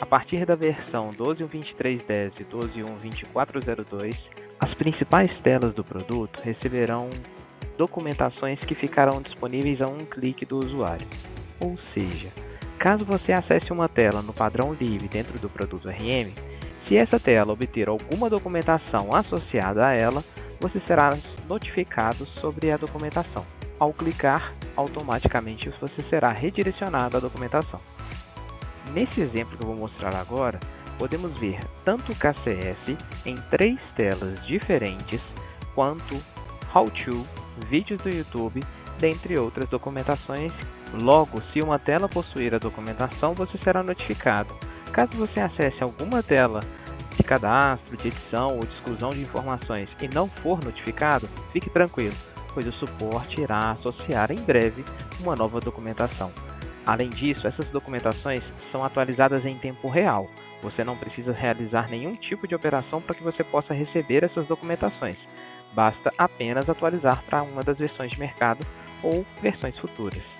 A partir da versão 12.1.23.10 e 12.1.24.02, as principais telas do produto receberão documentações que ficarão disponíveis a um clique do usuário. Ou seja, caso você acesse uma tela no padrão livre dentro do produto RM, se essa tela obter alguma documentação associada a ela, você será notificado sobre a documentação. Ao clicar, automaticamente você será redirecionado à documentação. Nesse exemplo que eu vou mostrar agora, podemos ver tanto o KCS em três telas diferentes, quanto How To, vídeos do YouTube, dentre outras documentações. Logo, se uma tela possuir a documentação, você será notificado. Caso você acesse alguma tela de cadastro, de edição ou de exclusão de informações e não for notificado, fique tranquilo, pois o suporte irá associar em breve uma nova documentação. Além disso, essas documentações são atualizadas em tempo real. Você não precisa realizar nenhum tipo de operação para que você possa receber essas documentações. Basta apenas atualizar para uma das versões de mercado ou versões futuras.